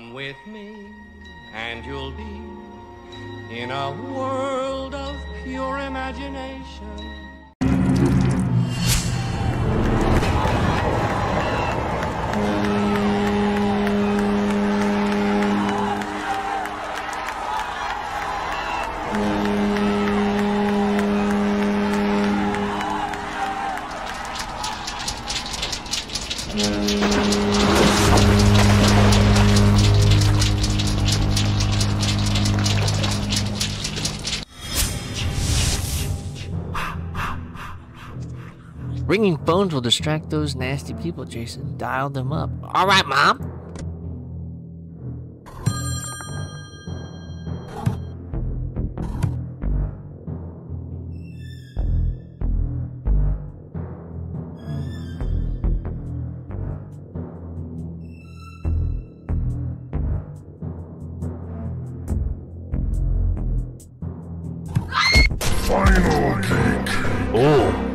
Come with me, and you'll be in a world of pure imagination. Will distract those nasty people, Jason. Dial them up. All right, Mom. Final geek. Oh.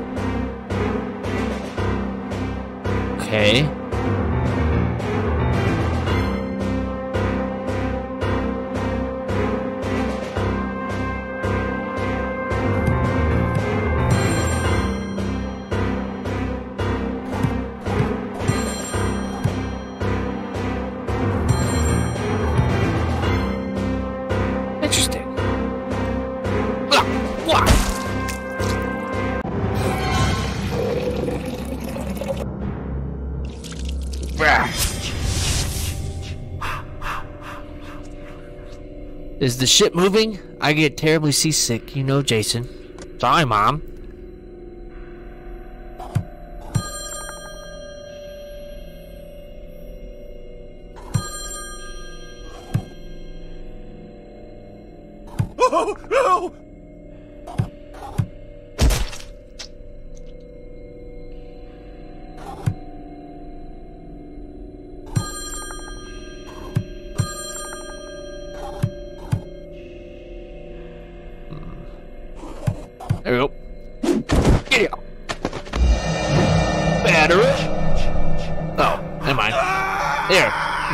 Okay. Is the ship moving? I get terribly seasick, you know, Jason. Sorry, Mom.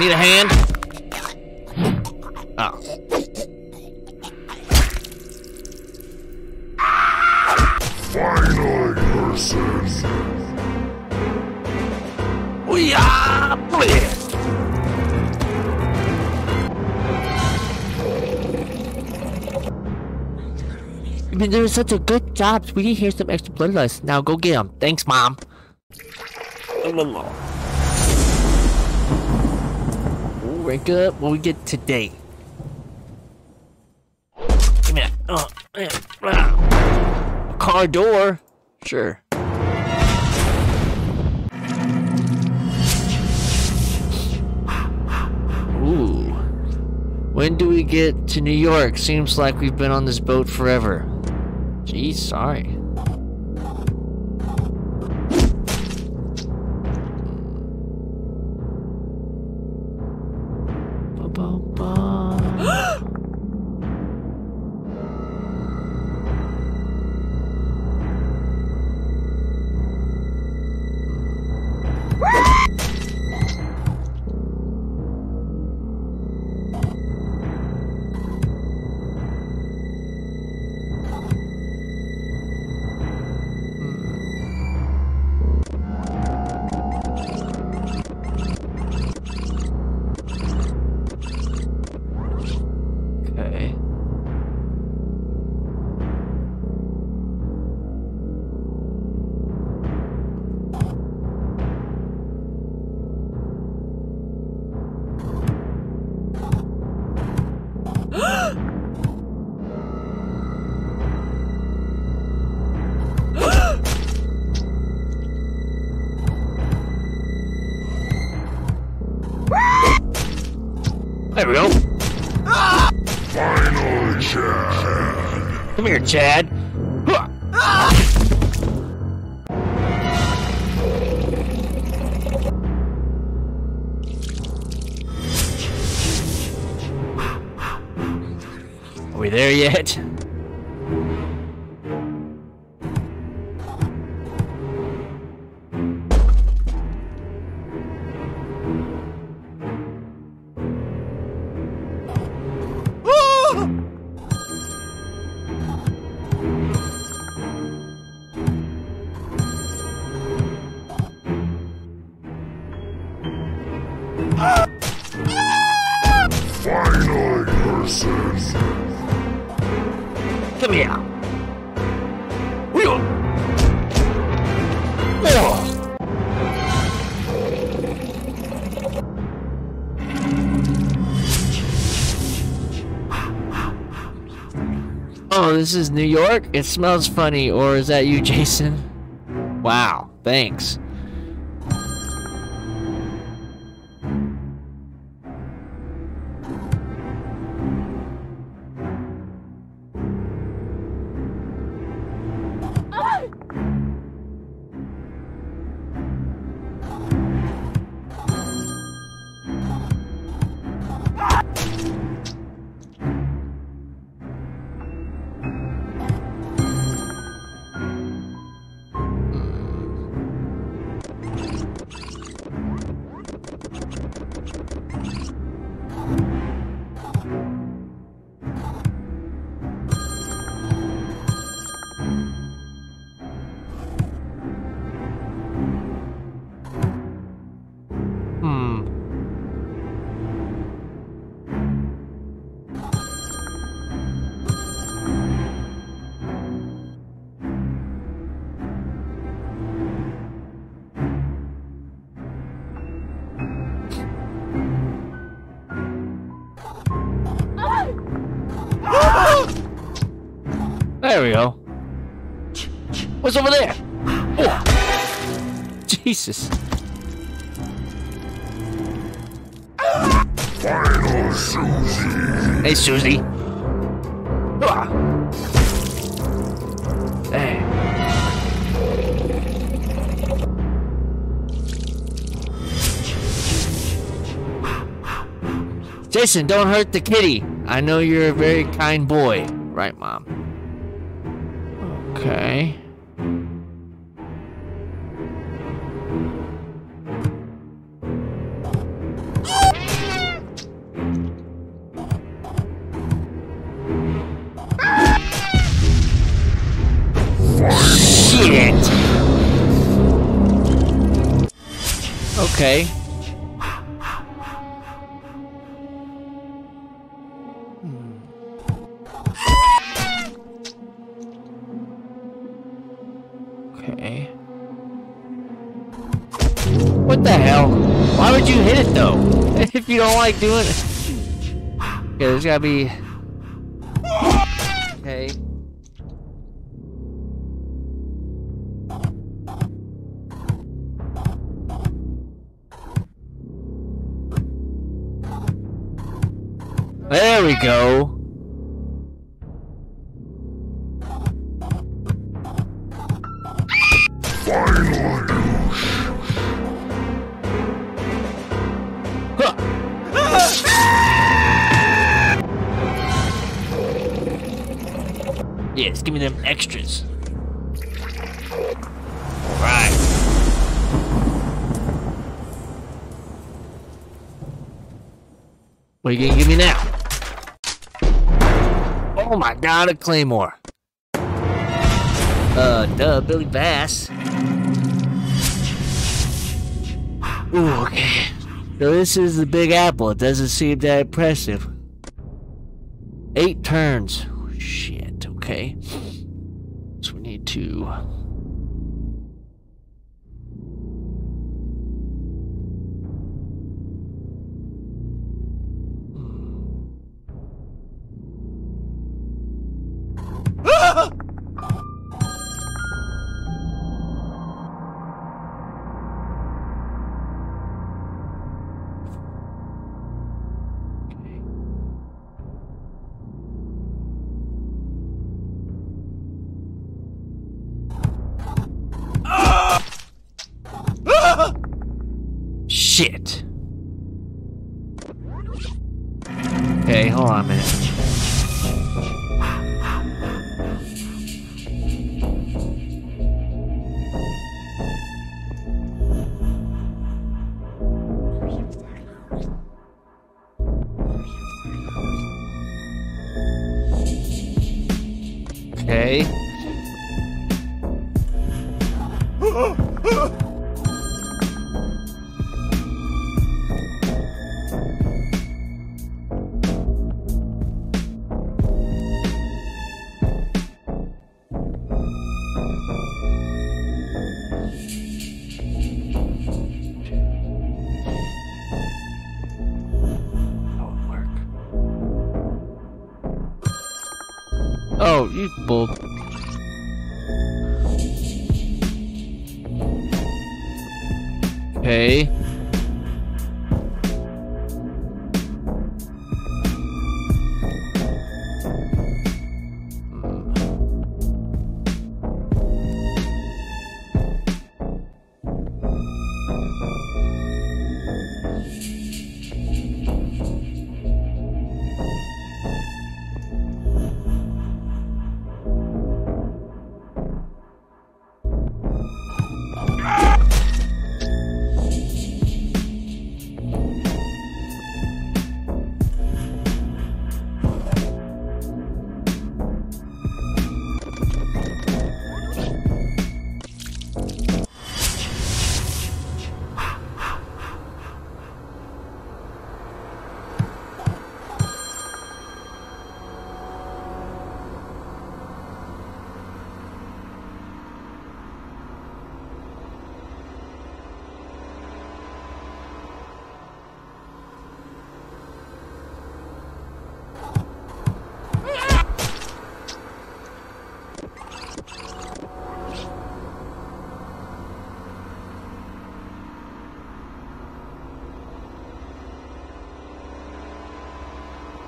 Need a hand? Oh. Final person. We are blessed. You've been doing such a good job. Sweetie, here's some extra bloodlust. Now go get them. Thanks, Mom. Rank up. What we get today? Give me that. Oh, yeah. Ah. A car door? Sure. Ooh. When do we get to New York? Seems like we've been on this boat forever. Geez, sorry. There we go. Final Chad. Come here, Chad. Are we there yet? Oh. This is New York? It smells funny, or is that you, Jason? Wow, thanks. There we go. What's over there? Oh. Jesus. Final Susie. Hey, Susie. Ah. Hey. Jason, don't hurt the kitty. I know you're a very kind boy. Right, Mom? Okay. Shit! Okay. You don't like doing it. Okay, there's gotta be. Okay. There we go. Are you gonna give me now? Oh my god, a claymore. Uh, duh, Billy Bass. Ooh, okay. So this is the Big Apple. It doesn't seem that impressive. Eight turns. Shit, okay. So we need to. Okay, hold on a minute. Okay. Okay.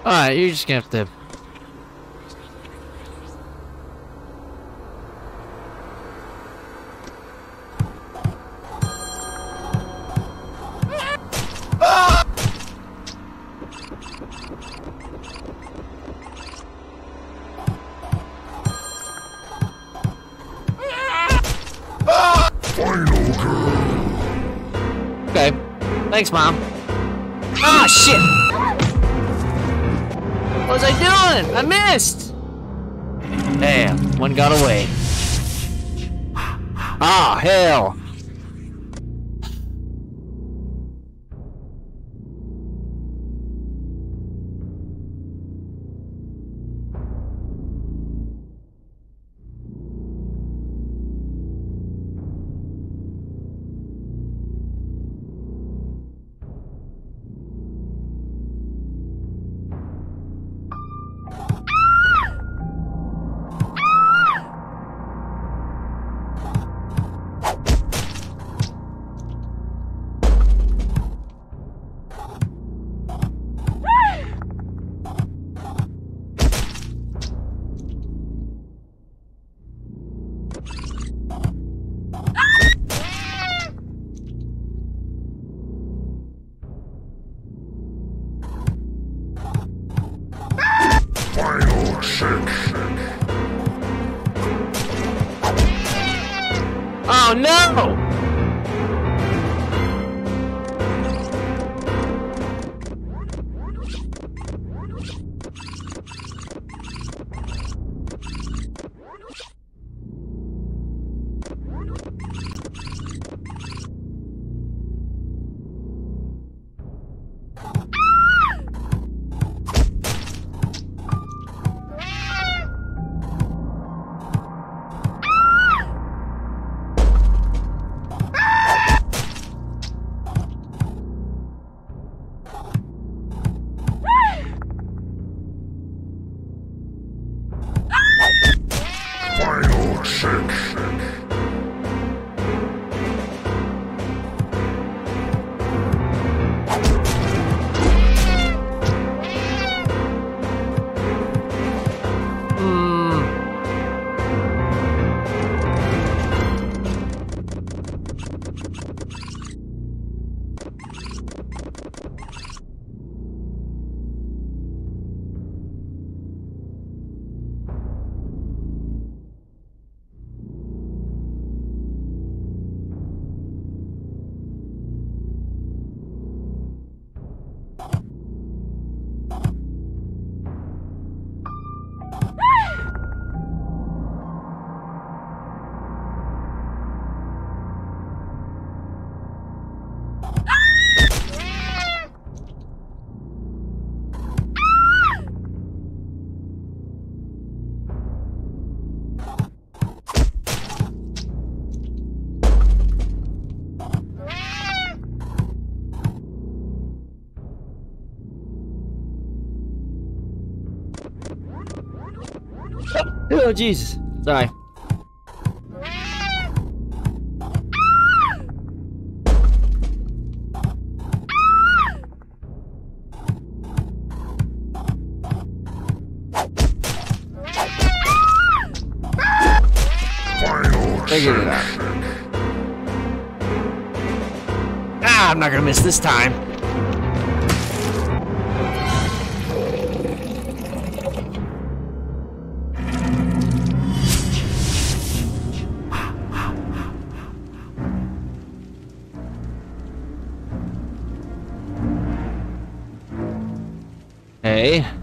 Alright, you're just gonna have to. Oh, Jesus. Sorry. Figured it out. Ah, I'm not gonna miss this time. Hey.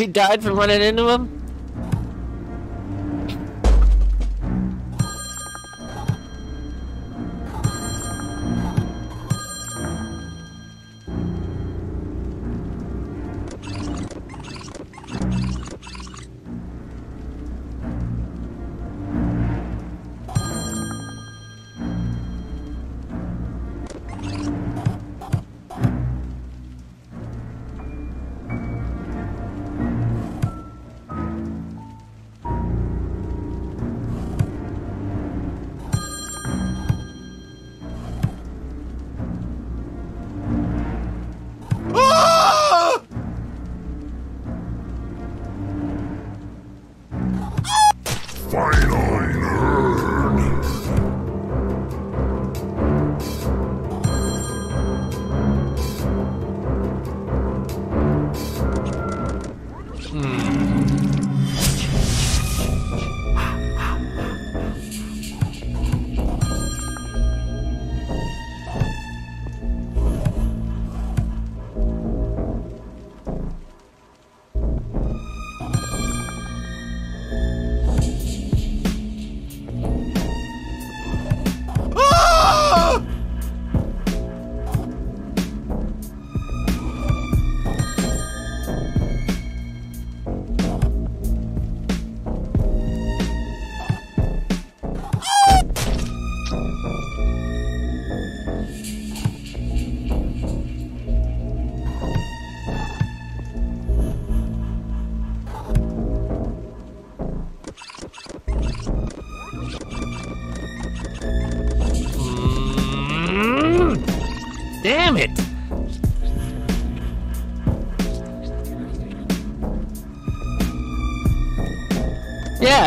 He died from running into him?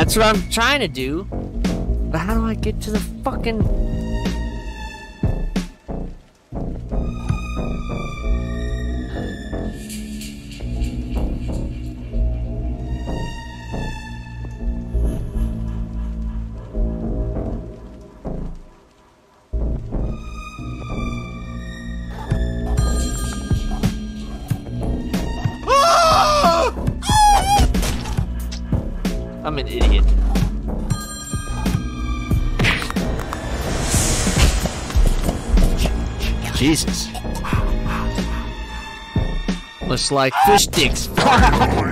That's what I'm trying to do. But how do I get to the fucking... I'm an idiot. Jesus. Looks like fish sticks.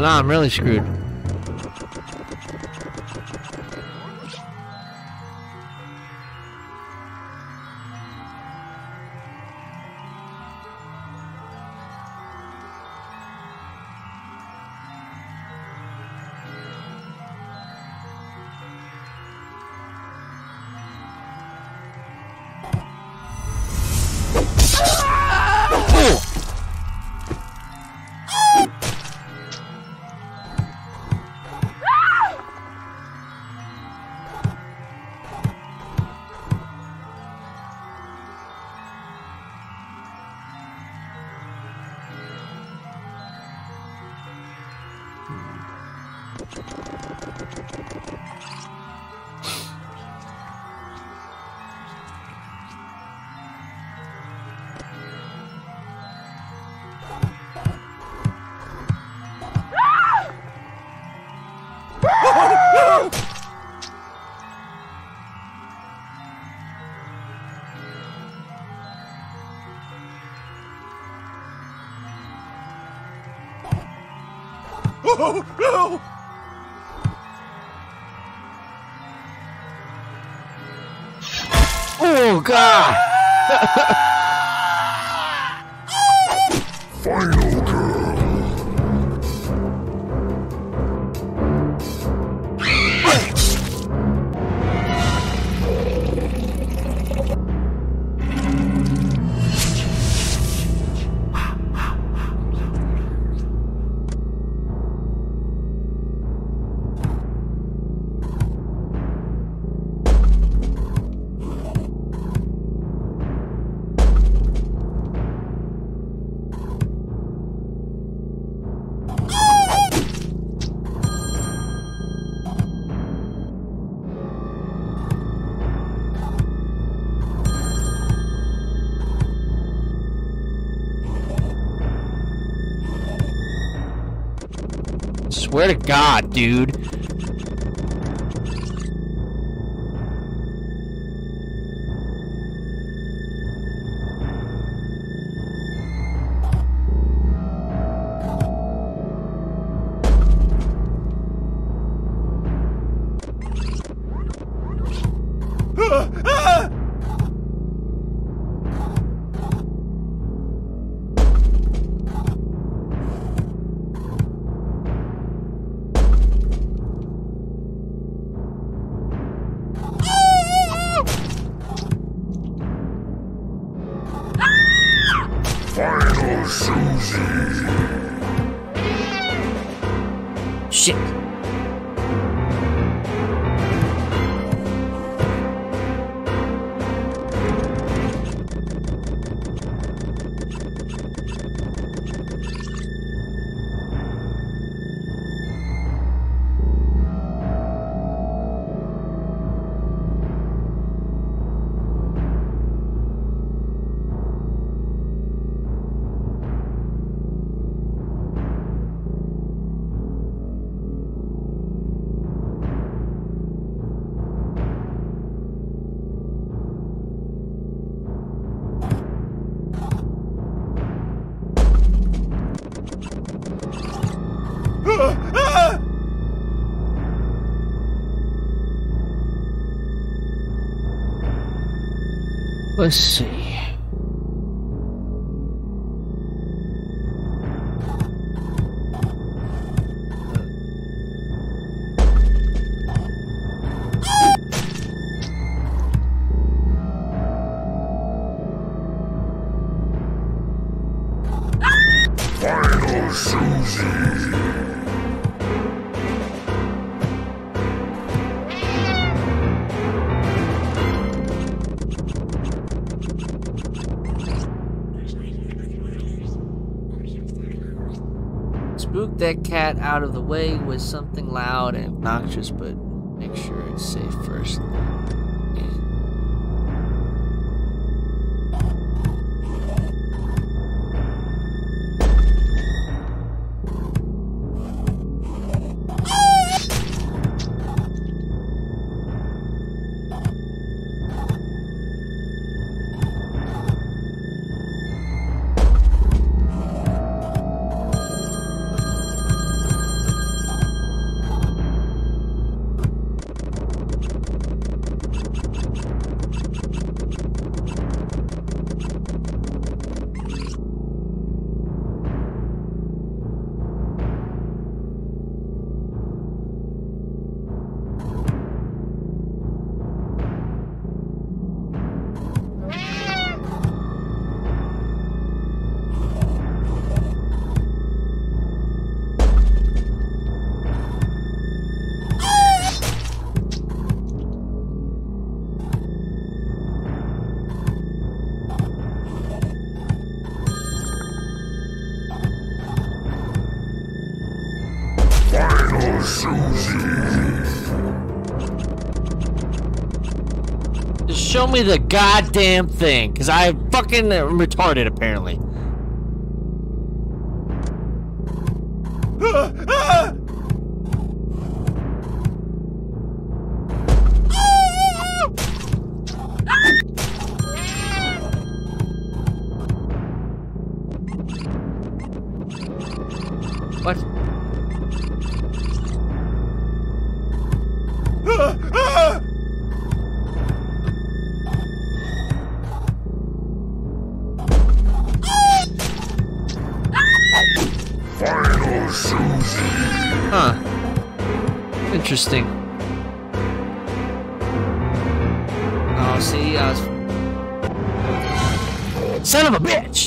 girl. Oh no, I'm really screwed. No! Oh god! Final girl. Swear to God, dude. Shit. Let's see. Final Susie! That cat out of the way with something loud and obnoxious, but Show me the goddamn thing, cause I fucking am retarded apparently.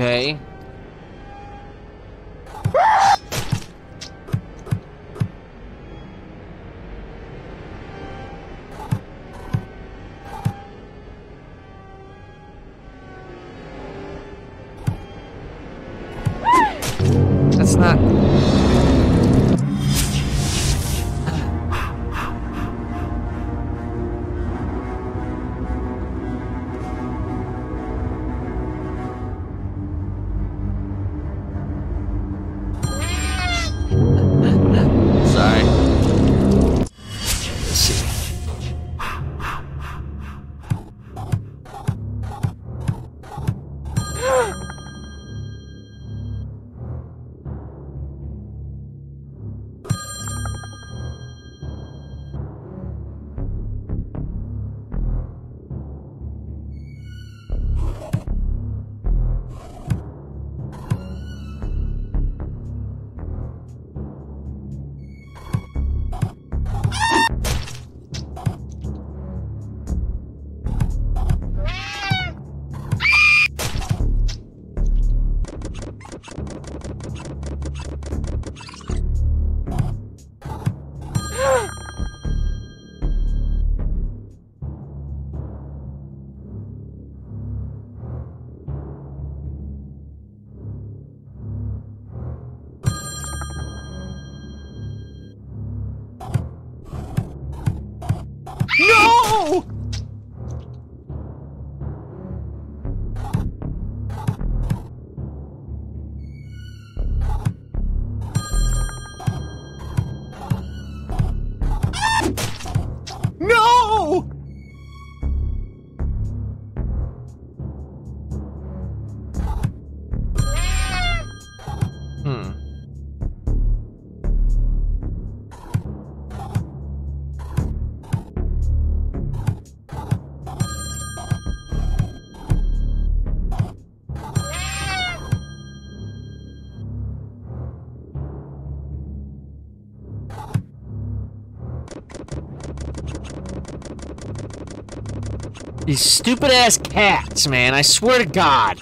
okay. These stupid ass cats, man. I swear to God.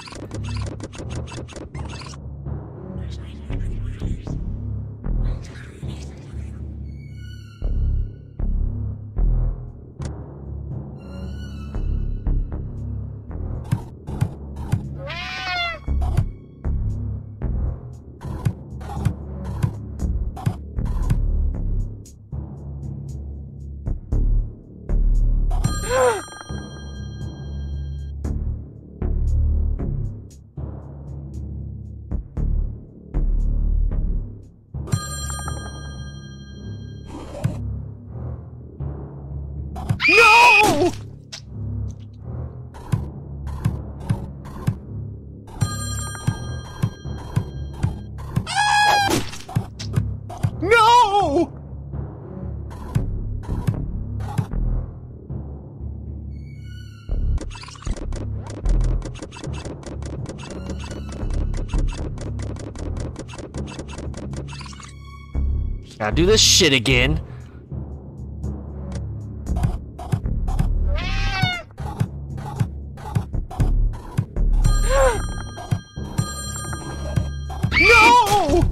Gotta do this shit again. No!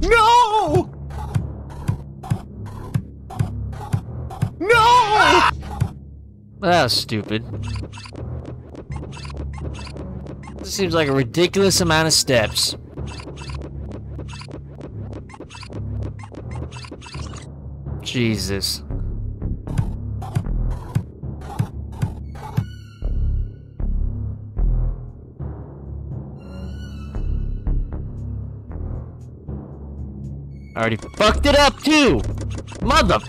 No! No! That was stupid. Seems like a ridiculous amount of steps. Jesus. I already fucked it up too! Mother...